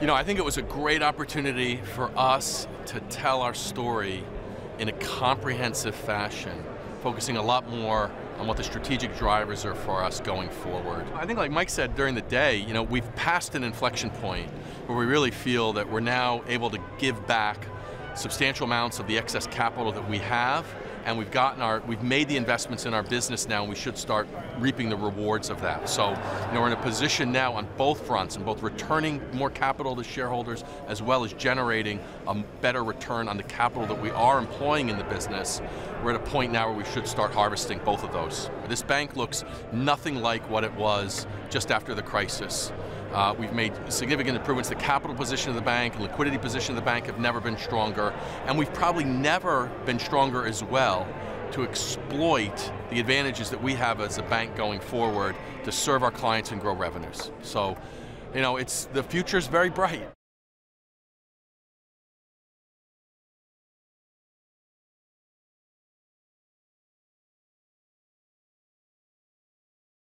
You know, I think it was a great opportunity for us to tell our story in a comprehensive fashion, focusing a lot more on what the strategic drivers are for us going forward. I think like Mike said during the day, you know, we've passed an inflection point where we really feel that we're now able to give back substantial amounts of the excess capital that we have and we've gotten our, we've made the investments in our business now and we should start reaping the rewards of that. So, you know, we're in a position now on both fronts, and both returning more capital to shareholders as well as generating a better return on the capital that we are employing in the business. We're at a point now where we should start harvesting both of those. This bank looks nothing like what it was just after the crisis. Uh, we've made significant improvements. The capital position of the bank and liquidity position of the bank have never been stronger, and we've probably never been stronger as well to exploit the advantages that we have as a bank going forward to serve our clients and grow revenues. So, you know, it's the future is very bright.